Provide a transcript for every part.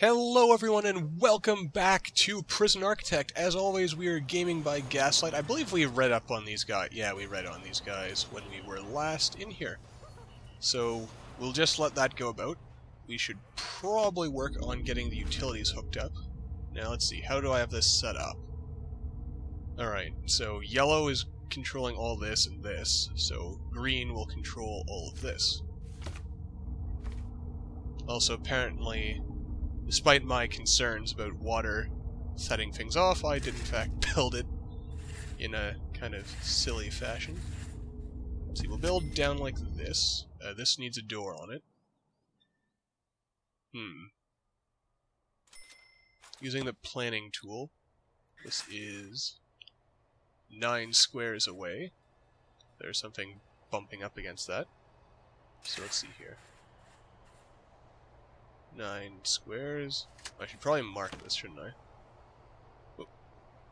Hello everyone and welcome back to Prison Architect. As always, we are gaming by Gaslight. I believe we read up on these guys. Yeah, we read on these guys when we were last in here. So, we'll just let that go about. We should probably work on getting the utilities hooked up. Now, let's see. How do I have this set up? Alright, so yellow is controlling all this and this, so green will control all of this. Also, apparently, despite my concerns about water setting things off, I did in fact build it in a kind of silly fashion. See, we'll build down like this. Uh, this needs a door on it. Hmm. Using the planning tool, this is nine squares away. There's something bumping up against that. So let's see here. Nine squares. I should probably mark this, shouldn't I?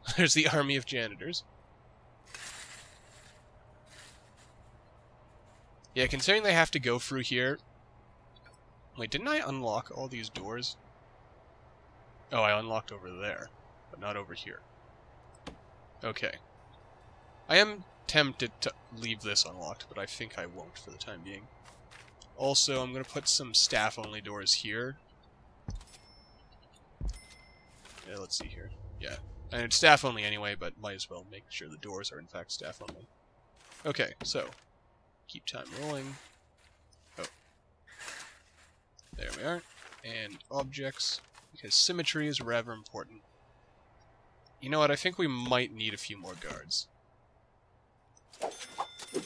There's the army of janitors. Yeah, considering they have to go through here... Wait, didn't I unlock all these doors? Oh, I unlocked over there, but not over here. Okay. I am tempted to leave this unlocked, but I think I won't for the time being. Also, I'm going to put some staff-only doors here. Yeah, let's see here. Yeah. And it's staff-only anyway, but might as well make sure the doors are in fact staff-only. Okay, so, keep time rolling. Oh. There we are. And objects, because symmetry is rather important. You know what, I think we might need a few more guards.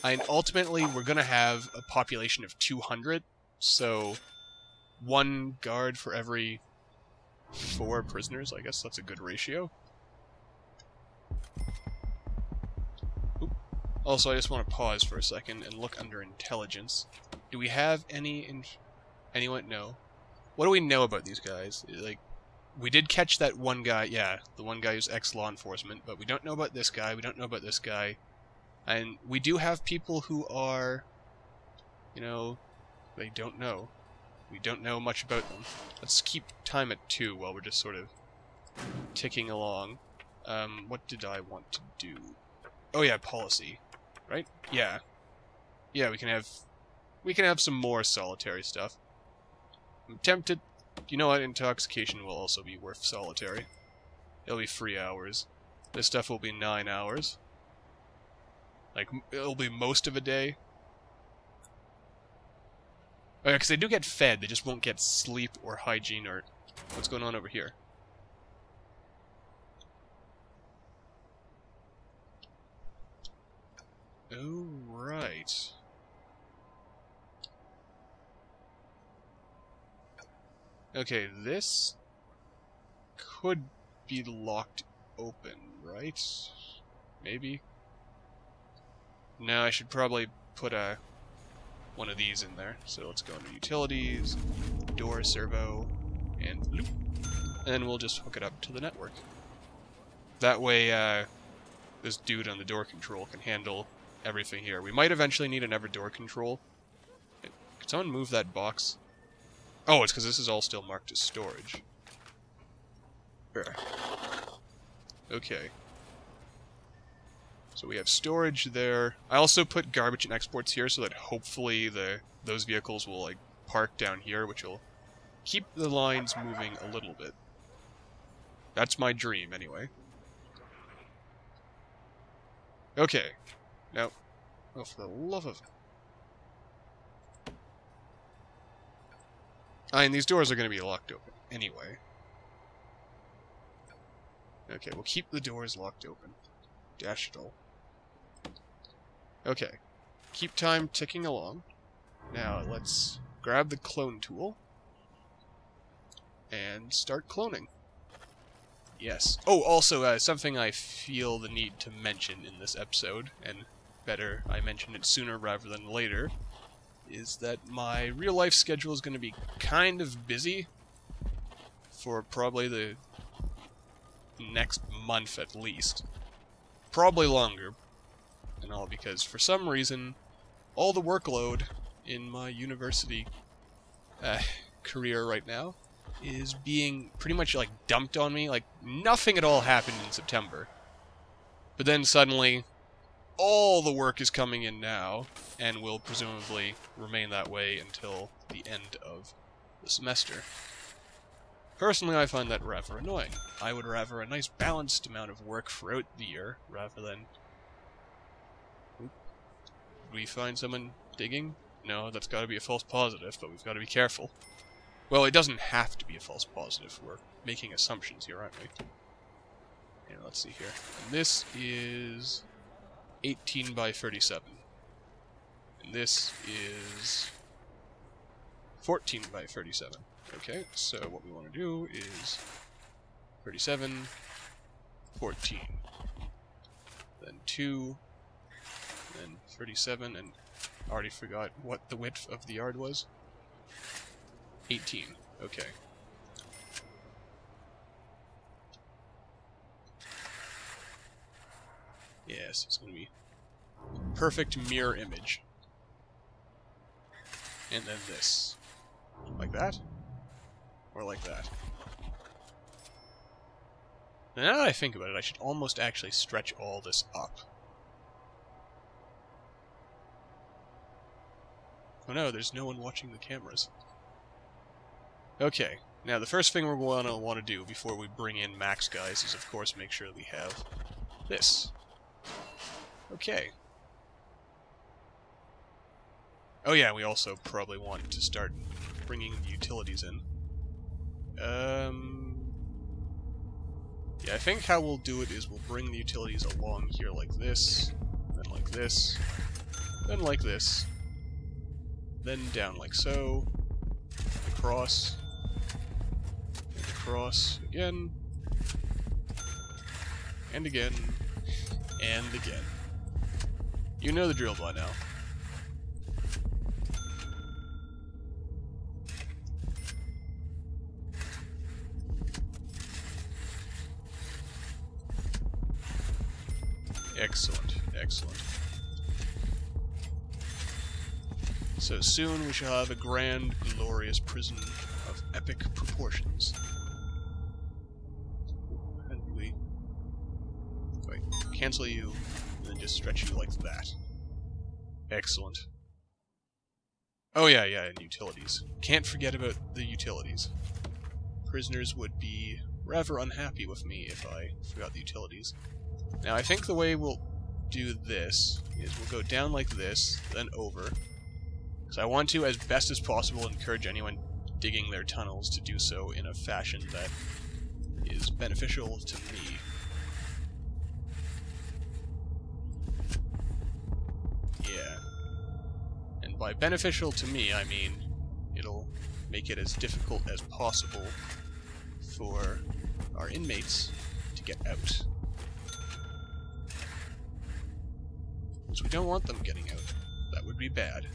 And ultimately, we're going to have a population of 200, so one guard for every four prisoners. I guess that's a good ratio. Oop. Also, I just want to pause for a second and look under intelligence. Do we have any in anyone? No. What do we know about these guys? Like, we did catch that one guy. Yeah, the one guy who's ex-law enforcement, but we don't know about this guy. We don't know about this guy. And we do have people who are, you know, they don't know. We don't know much about them. Let's keep time at 2 while we're just sort of ticking along. Um, what did I want to do? Oh yeah, policy. Right? Yeah. Yeah, we can have... We can have some more solitary stuff. I'm tempted... You know what? Intoxication will also be worth solitary. It'll be three hours. This stuff will be nine hours. Like, it'll be most of a day. Oh yeah, because they do get fed, they just won't get sleep or hygiene or... What's going on over here? Oh, right. Okay, this could be locked open, right? Maybe? No, I should probably put a one of these in there. So let's go into utilities, door servo, and loop. And we'll just hook it up to the network. That way, uh, this dude on the door control can handle everything here. We might eventually need another door control. Could someone move that box? Oh, it's because this is all still marked as storage. Okay. So we have storage there. I also put garbage and exports here so that hopefully the those vehicles will like park down here, which will keep the lines moving a little bit. That's my dream, anyway. Okay. Now, oh, for the love of... I mean, these doors are going to be locked open anyway. Okay, we'll keep the doors locked open. Dash it all. Okay. Keep time ticking along. Now, let's grab the clone tool and start cloning. Yes. Oh, also, uh, something I feel the need to mention in this episode, and better I mention it sooner rather than later, is that my real-life schedule is going to be kind of busy for probably the next month at least. Probably longer, and all because for some reason all the workload in my university uh, career right now is being pretty much like dumped on me. Like nothing at all happened in September. But then suddenly all the work is coming in now and will presumably remain that way until the end of the semester. Personally, I find that rather annoying. I would rather a nice balanced amount of work throughout the year rather than... We find someone digging? No, that's got to be a false positive, but we've got to be careful. Well, it doesn't have to be a false positive. We're making assumptions here, aren't we? Let's see here. And this is 18 by 37. And this is 14 by 37. Okay, so what we want to do is 37, 14, then 2, then 37, and I already forgot what the width of the yard was. 18. Okay. Yes, it's going to be perfect mirror image. And then this. Like that? Or like that? Now that I think about it, I should almost actually stretch all this up. Oh no, there's no one watching the cameras. Okay, now the first thing we're going to want to do before we bring in max guys is of course make sure we have this. Okay. Oh yeah, we also probably want to start bringing the utilities in. Um... Yeah, I think how we'll do it is we'll bring the utilities along here like this, then like this, then like this, then down like so, across, across again, and again, and again. You know the drill by now. Excellent, excellent. So soon we shall have a grand, glorious prison of epic proportions. And we... Wait, cancel you, and then just stretch you like that. Excellent. Oh yeah, yeah, and utilities. Can't forget about the utilities. Prisoners would be rather unhappy with me if I forgot the utilities. Now, I think the way we'll do this is we'll go down like this, then over. Because I want to, as best as possible, encourage anyone digging their tunnels to do so in a fashion that is beneficial to me. Yeah. And by beneficial to me, I mean it'll make it as difficult as possible for our inmates to get out. Because we don't want them getting out. That would be bad.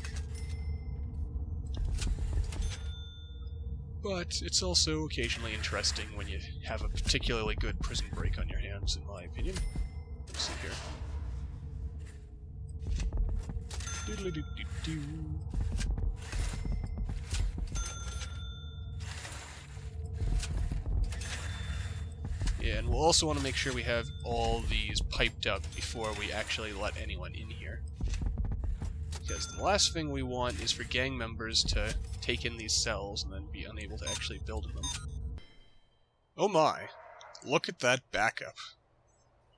But it's also occasionally interesting when you have a particularly good prison break on your hands, in my opinion. Let's see here. Doodly doo doo doo. Yeah, and we'll also want to make sure we have all these piped up before we actually let anyone in here. Because the last thing we want is for gang members to take in these cells and then be unable to actually build in them. Oh my! Look at that backup.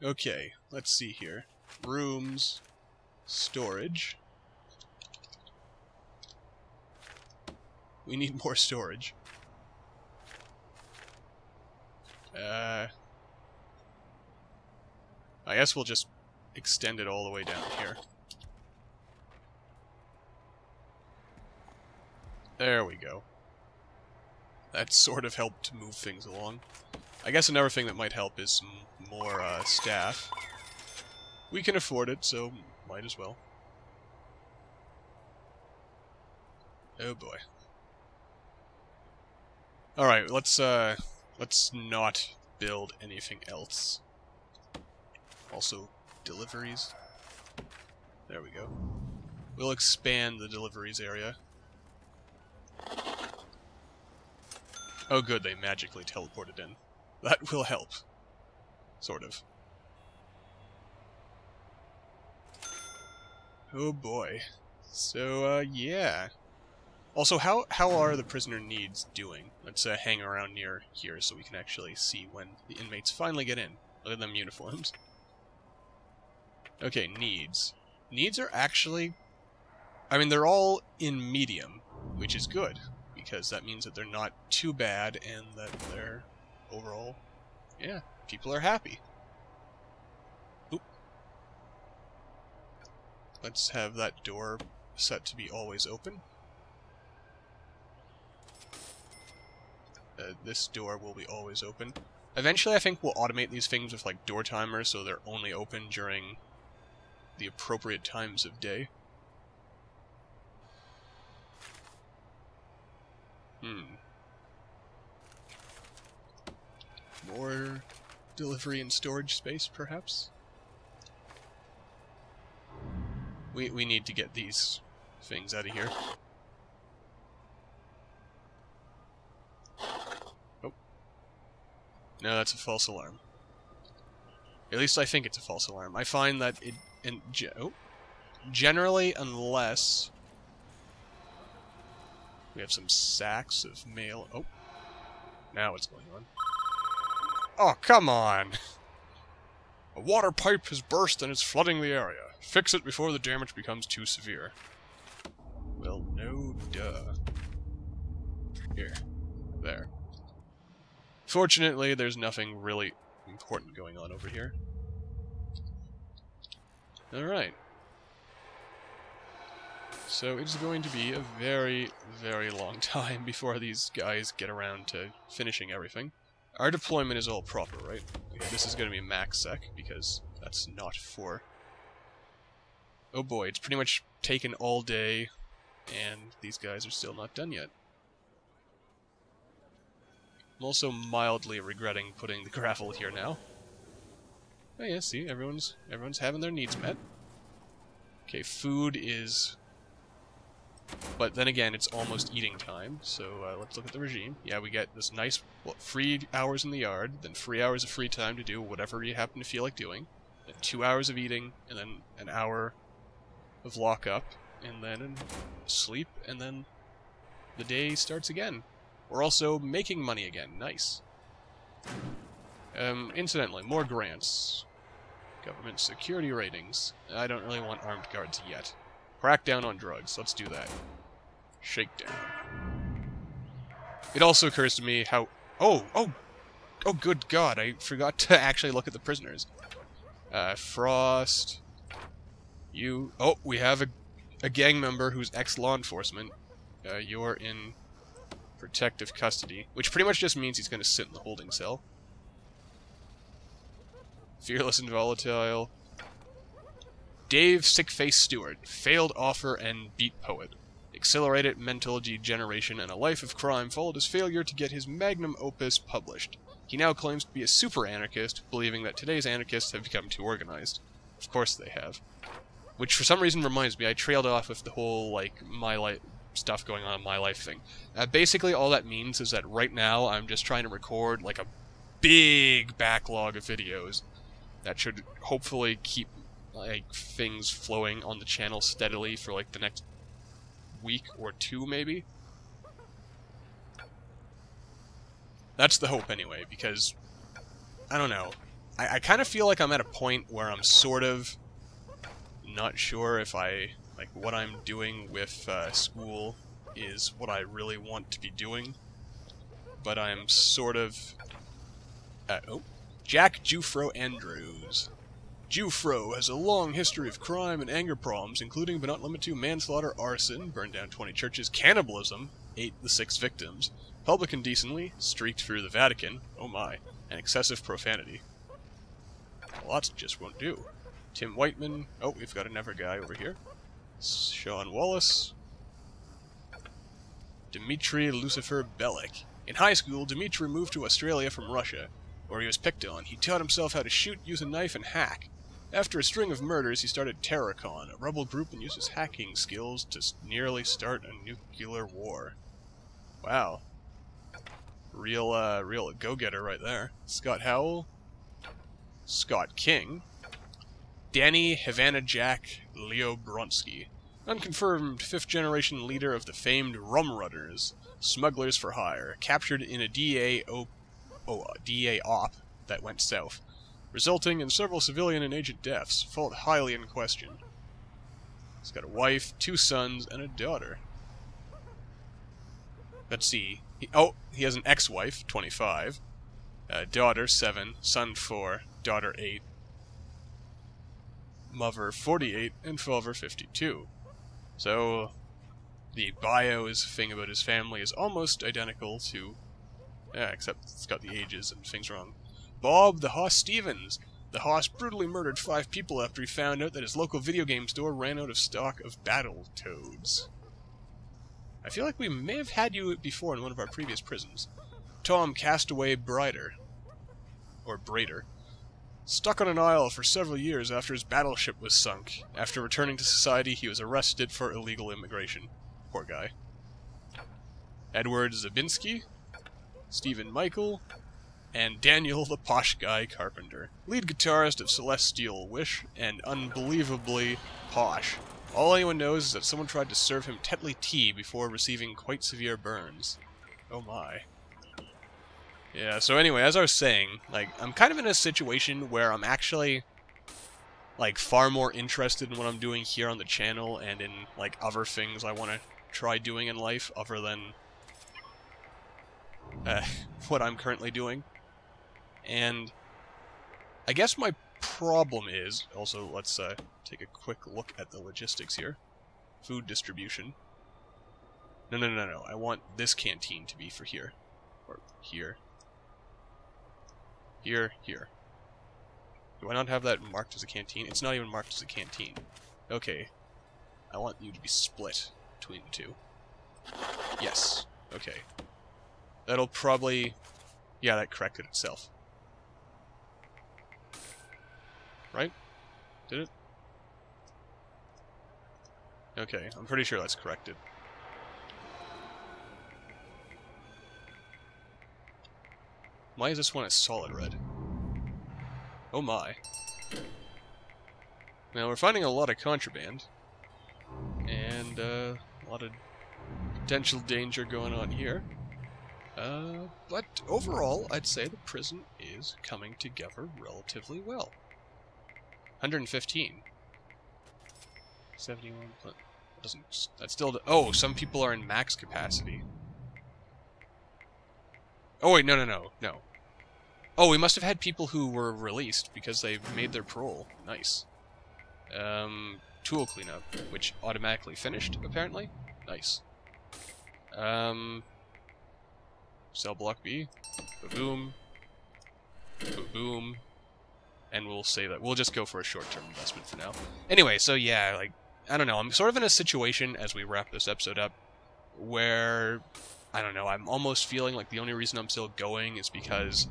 Okay, let's see here. Rooms, storage. We need more storage. Uh, I guess we'll just extend it all the way down here. There we go. That sort of helped to move things along. I guess another thing that might help is some more uh, staff. We can afford it, so might as well. Oh boy. Alright, let's uh let's not build anything else. Also, deliveries. There we go. We'll expand the deliveries area. Oh good, they magically teleported in. That will help. Sort of. Oh boy. So, uh, yeah. Also, how how are the prisoner needs doing? Let's uh, hang around near here so we can actually see when the inmates finally get in. Look at them uniforms. Okay, needs. Needs are actually... I mean, they're all in medium, which is good, because that means that they're not too bad and that they're overall... Yeah, people are happy. Oop. Let's have that door set to be always open. Uh, this door will be always open. Eventually, I think we'll automate these things with, like, door timers so they're only open during the appropriate times of day. Hmm. More delivery and storage space, perhaps? We, we need to get these things out of here. Oh. No, that's a false alarm. At least I think it's a false alarm. I find that it... In, oh, generally, unless... We have some sacks of mail... Oh. Now what's going on? Oh, come on! A water pipe has burst and it's flooding the area. Fix it before the damage becomes too severe. Well, no duh. Here. There. Fortunately, there's nothing really important going on over here. Alright. So it's going to be a very, very long time before these guys get around to finishing everything. Our deployment is all proper, right? This is going to be max sec, because that's not for... Oh boy, it's pretty much taken all day, and these guys are still not done yet. I'm also mildly regretting putting the gravel here now. Oh yeah, see, everyone's everyone's having their needs met. Okay, food is... But then again, it's almost eating time, so uh, let's look at the regime. Yeah, we get this nice free hours in the yard, then three hours of free time to do whatever you happen to feel like doing, then two hours of eating, and then an hour of lockup, and then sleep, and then the day starts again. We're also making money again. Nice. Um, incidentally, more grants. Government security ratings. I don't really want armed guards yet. Crack down on drugs. Let's do that. Shakedown. It also occurs to me how... Oh! Oh! Oh, good God! I forgot to actually look at the prisoners. Uh, Frost... You... Oh, we have a, a gang member who's ex-law enforcement. Uh, you're in protective custody, which pretty much just means he's going to sit in the holding cell. Fearless and volatile. Dave Sickface Stewart, failed offer and beat poet. Accelerated mental degeneration and a life of crime followed his failure to get his magnum opus published. He now claims to be a super anarchist, believing that today's anarchists have become too organized. Of course they have. Which for some reason reminds me, I trailed off with the whole, like, my life stuff going on in my life thing. Uh, basically, all that means is that right now I'm just trying to record, like, a big backlog of videos that should hopefully keep like things flowing on the channel steadily for like the next week or two maybe. That's the hope anyway, because I don't know. I, I kind of feel like I'm at a point where I'm sort of not sure if I like what I'm doing with uh, school is what I really want to be doing, but I'm sort of. Uh, oh, Jack Jufro Andrews. Jufro has a long history of crime and anger problems, including but not limited to manslaughter, arson, burned down 20 churches, cannibalism, ate the six victims, public indecency, streaked through the Vatican, oh my, and excessive profanity. Lots just won't do. Tim Whiteman, oh, we've got another guy over here. Sean Wallace. Dmitry Lucifer Bellick. In high school, Dmitry moved to Australia from Russia where he was picked on. He taught himself how to shoot, use a knife, and hack. After a string of murders, he started Terracon, a rebel group that uses hacking skills to nearly start a nuclear war. Wow. Real, uh, real go-getter right there. Scott Howell. Scott King. Danny Havana Jack Leo Bronsky. Unconfirmed fifth-generation leader of the famed Rum Runners, smugglers for hire, captured in a DA, oh, a DA op that went south, resulting in several civilian and agent deaths, fault highly in question. He's got a wife, two sons, and a daughter. Let's see. He, oh, he has an ex-wife, 25, uh, daughter, 7, son, 4, daughter, 8, mother, 48, and father, 52. So, the bios thing about his family is almost identical to... Yeah, except it's got the ages and things wrong. Bob the Hoss Stevens. The Hoss brutally murdered five people after he found out that his local video game store ran out of stock of Battletoads. I feel like we may have had you before in one of our previous prisons. Tom Castaway Brider. Or Brader. Stuck on an isle for several years after his battleship was sunk. After returning to society, he was arrested for illegal immigration. Poor guy. Edward Zabinski. Stephen Michael. And Daniel the Posh Guy Carpenter. Lead guitarist of Celestial Wish, and unbelievably posh. All anyone knows is that someone tried to serve him Tetley tea before receiving quite severe burns. Oh my. Yeah, so anyway, as I was saying, like, I'm kind of in a situation where I'm actually, like, far more interested in what I'm doing here on the channel and in, like, other things I want to try doing in life other than uh, what I'm currently doing. And I guess my problem is, also, let's uh, take a quick look at the logistics here. Food distribution. No, no, no, no. I want this canteen to be for here. Or here. Here, here. Do I not have that marked as a canteen? It's not even marked as a canteen. Okay. I want you to be split between the two. Yes. Okay. That'll probably... Yeah, that corrected itself. Right? Did it? Okay, I'm pretty sure that's corrected. Why is this one a solid red? Oh my. Now we're finding a lot of contraband. And uh, a lot of potential danger going on here. Uh, but overall, I'd say the prison is coming together relatively well. 115. 71 doesn't that still oh some people are in max capacity. Oh wait no no no no. Oh we must have had people who were released because they made their parole. Nice. Um tool cleanup which automatically finished apparently. Nice. Um cell block B. Boom boom and we'll say that we'll just go for a short-term investment for now anyway so yeah like I don't know. I'm sort of in a situation as we wrap this episode up where I don't know. I'm almost feeling like the only reason I'm still going is because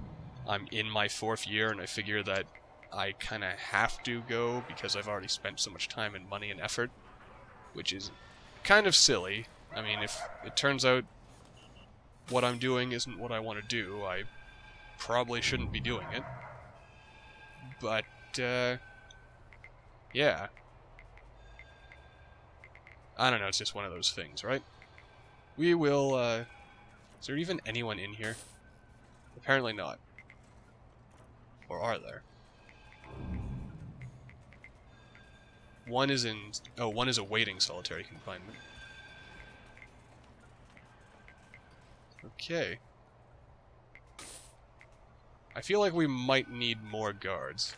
I'm in my fourth year, and I figure that I kind of have to go because I've already spent so much time and money and effort, which is kind of silly. I mean, if it turns out what I'm doing isn't what I want to do, I probably shouldn't be doing it. But, uh, yeah. I don't know, it's just one of those things, right? We will, uh... Is there even anyone in here? Apparently not. Or are there? One is in... Oh, one is awaiting solitary confinement. Okay. I feel like we might need more guards.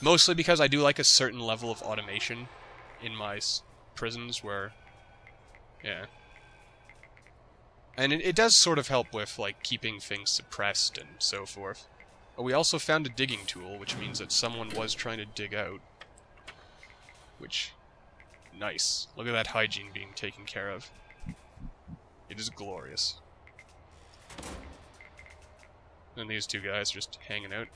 Mostly because I do like a certain level of automation in my prisons where... Yeah. And it, it does sort of help with, like, keeping things suppressed and so forth. But we also found a digging tool, which means that someone was trying to dig out. Which... Nice. Look at that hygiene being taken care of. It is glorious. And these two guys are just hanging out.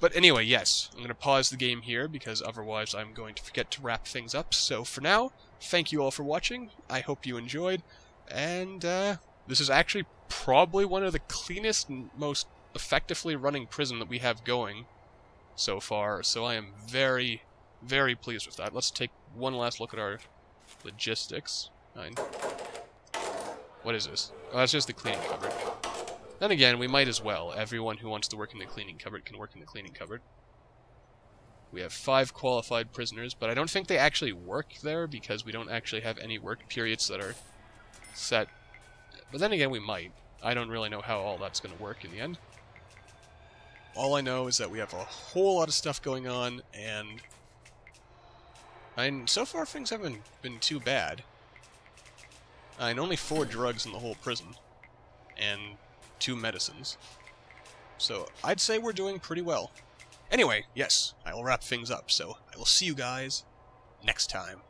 But anyway, yes, I'm going to pause the game here because otherwise I'm going to forget to wrap things up. So for now, thank you all for watching. I hope you enjoyed. And uh, this is actually probably one of the cleanest and most effectively running prison that we have going so far. So I am very, very pleased with that. Let's take one last look at our logistics. Nine. What is this? Oh, that's just the cleaning cupboard. Then again, we might as well. Everyone who wants to work in the cleaning cupboard can work in the cleaning cupboard. We have five qualified prisoners, but I don't think they actually work there because we don't actually have any work periods that are set. But then again, we might. I don't really know how all that's going to work in the end. All I know is that we have a whole lot of stuff going on, and... And so far things haven't been too bad. Uh, and only four drugs in the whole prison. And two medicines. So I'd say we're doing pretty well. Anyway, yes, I will wrap things up, so I will see you guys next time.